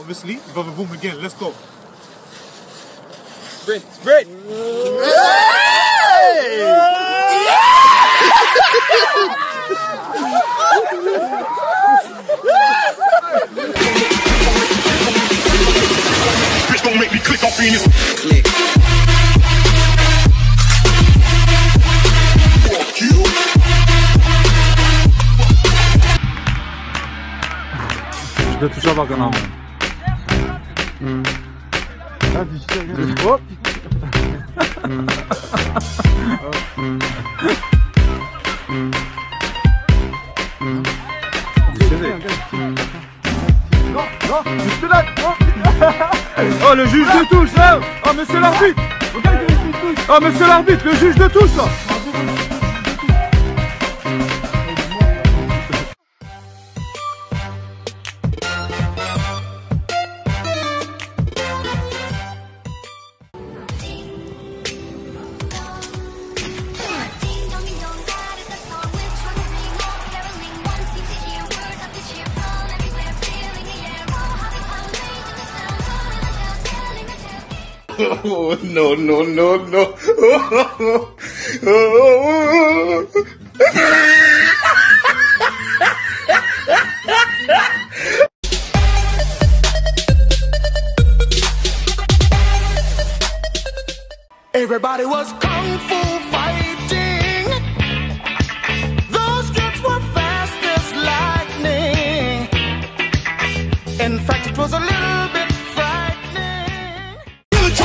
obviously, with other room again. Let's go. Sprint, sprint. Bitch, don't make me click off in this. Click. Fuck you. Şurada tuşa bakın abi. Oh le juge de touche là Oh monsieur l'arbitre. Oh monsieur l'arbitre, le juge de touche là Oh, no, no, no, no. Everybody was kung fu fighting. Those kids were fast as lightning. In fact, it was a little bit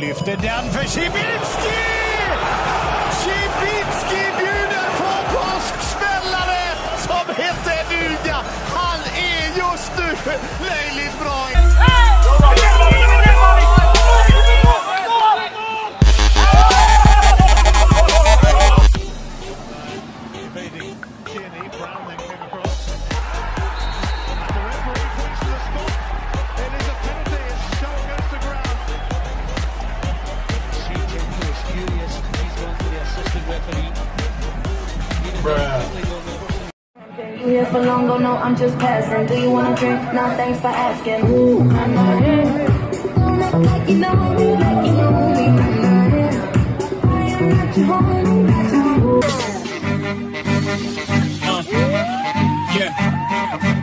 lyfter den för Cibicki? Cibicki bjuder på påsksmällare som heter duga. Han är just nu löjligt bra. You here for long, no, I'm just passing. Do you wanna drink? Nah, thanks for asking. Ooh, I'm not like you know me, like you know me. I'm not. I am not your. Yeah.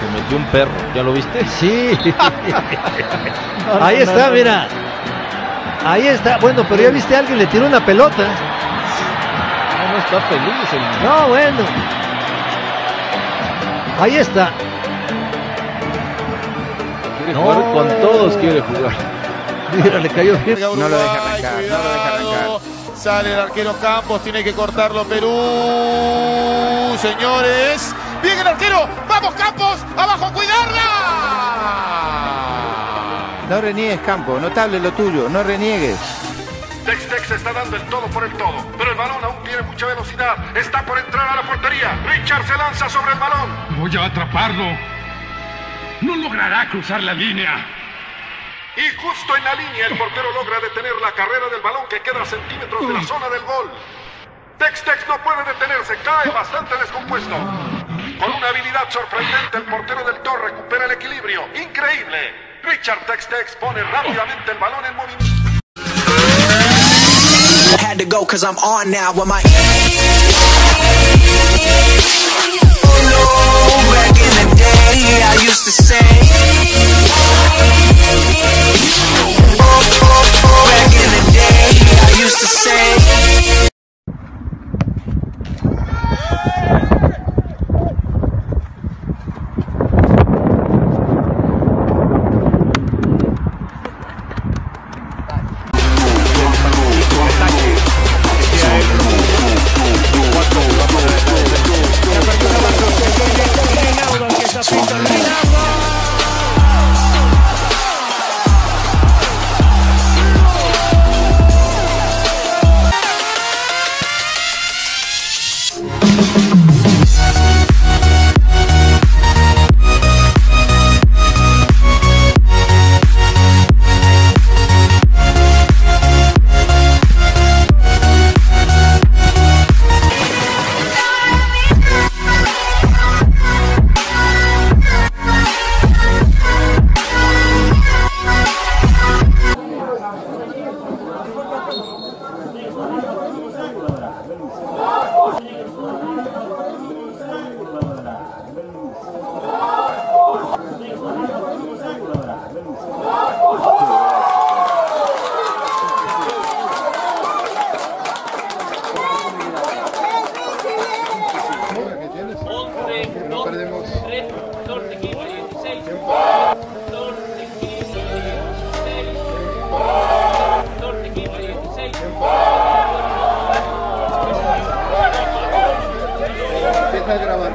Se metió un perro, ¿ya lo viste? Sí. no, Ahí está, no, mira. Ahí está. Bueno, pero ya viste a alguien le tiró una pelota. No, no está feliz el No, bueno. Ahí está. Quiere No. jugar con todos, quiere jugar. Mira, le cayó bien. No lo deja arrancar, no lo deja arrancar. Sale el arquero Campos, tiene que cortarlo Perú, señores. Bien el arquero, vamos Campos, abajo, cuidarla. No reniegues, Campo. Notable lo tuyo. No reniegues. Tex Tex está dando el todo por el todo, pero el balón aún tiene mucha velocidad. Está por entrar a la portería. Richard se lanza sobre el balón. Voy a atraparlo. No logrará cruzar la línea. Y justo en la línea el portero logra detener la carrera del balón que queda a centímetros de la zona del gol. Tex Tex no puede detenerse, cae bastante descompuesto. Con una habilidad sorprendente el portero del Tor recupera el equilibrio. Increíble. Richard Tex Tex pone rápidamente el balón en movimiento. perdemos. 3, 14, 15, 16. 14, 15, 16. 14, Empieza a grabar.